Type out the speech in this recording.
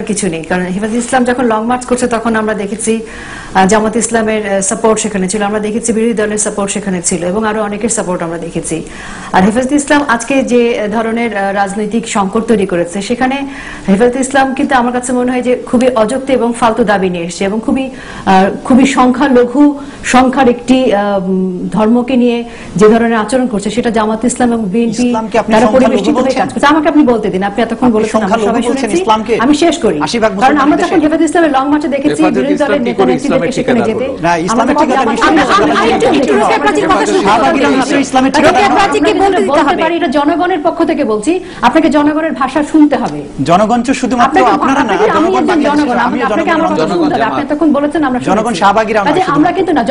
কিছু নেই। কারণ হেফাজত ইসলাম যখন লং মার্চ করছে তখন আমরা দেখেছি জামাত ইসলামের সাপোর্ট সেখানে ছিল। আমরা দেখেছি বিরোধী দলের সাপোর্ট সেখানে ছিল এবং আরও অনেকের সাপোর্ট আমরা দেখেছি। আর হেফাজত ইসলাম আজকে যে ধরনের রাজনৈতিক সংকট তৈরি করেছে সেখানে হেফাজত ইসলাম কিন্তু আমার কাছে মনে হয় যে খুবই অযৌক্তিক এবং ফালতু দাবি নিয়ে এসেছে এবং খুবই আহ, খুবই সংখ্যালঘু সংখ্যার একটি আহ, ধর্মকে নিয়ে যে ধরনের আচরণ করছে সেটা জামাত ইসলাম এবং বিএনপি তারা পরিবেষ্টিত হয়ে কাজ করছে। আমাকে আপনি বলতে দিন আপনি এতক্ষণ বলেছেন? আমি শেষ করি 80 ভাগ কারণ আমরা যখন দেশে। হেফাজত ইসলামের লং মার্চে দেখেছি বিরোধী দলের নেতা করে নেত্রীদেরকে সেখানে যেতে না, ইসলামের এটা জনগণের পক্ষ থেকে বলছি আপনাকে জনগণের ভাষা শুনতে হবে জনগণ তো শুধুমাত্র আপনারা না জনগণ আপনাকে আমার শুনতে হবে আপনি এতক্ষণ বলেছেন আমরা জনগণ। শাহবাগীরা আমরা কিন্তু না